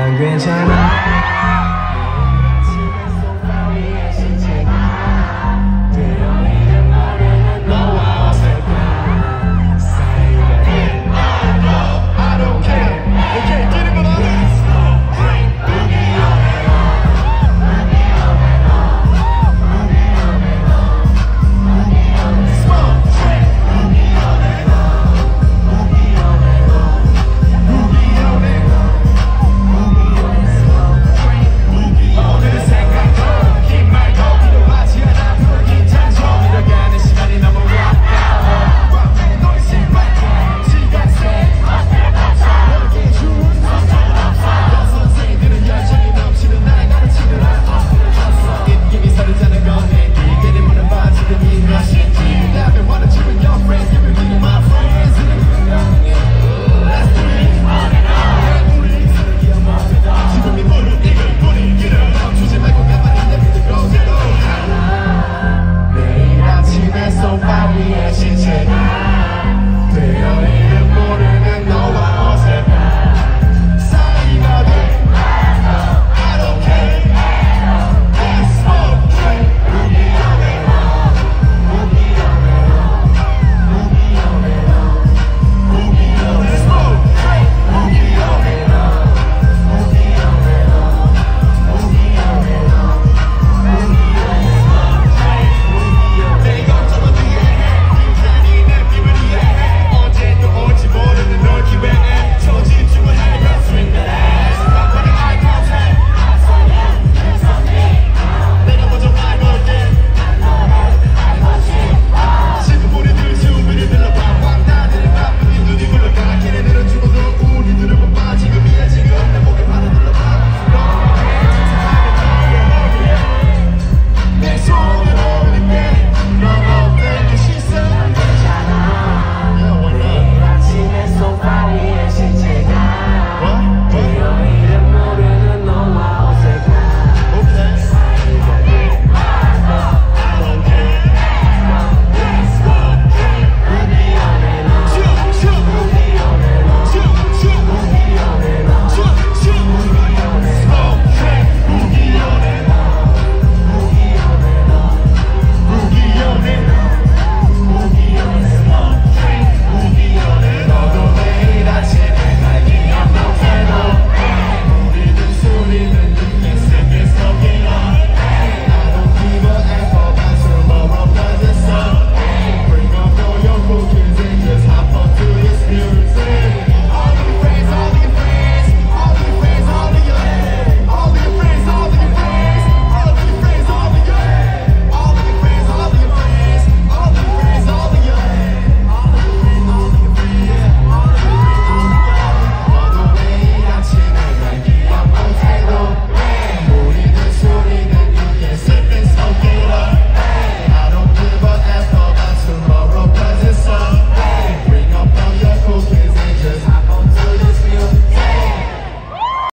난 괜찮아